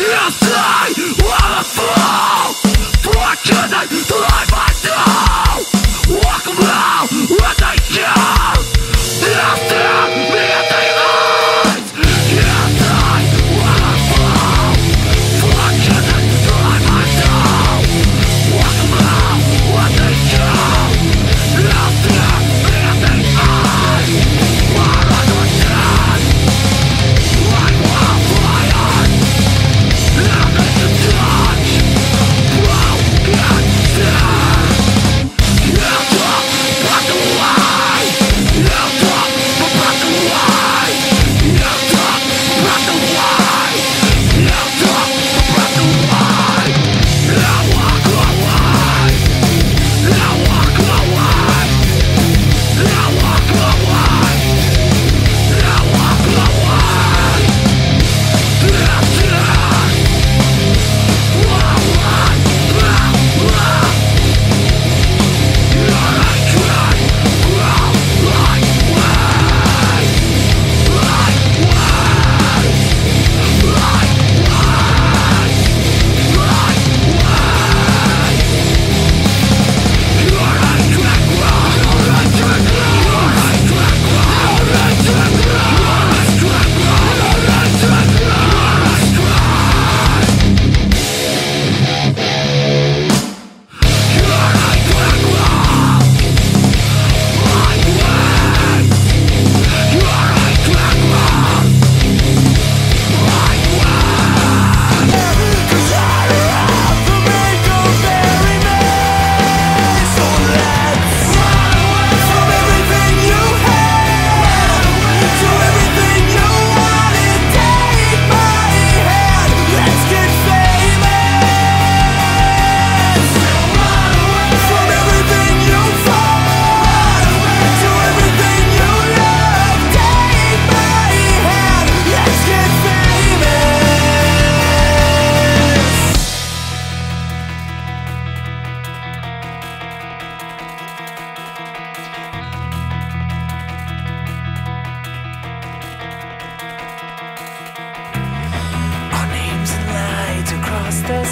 Yes, I am a fool For I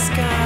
sky.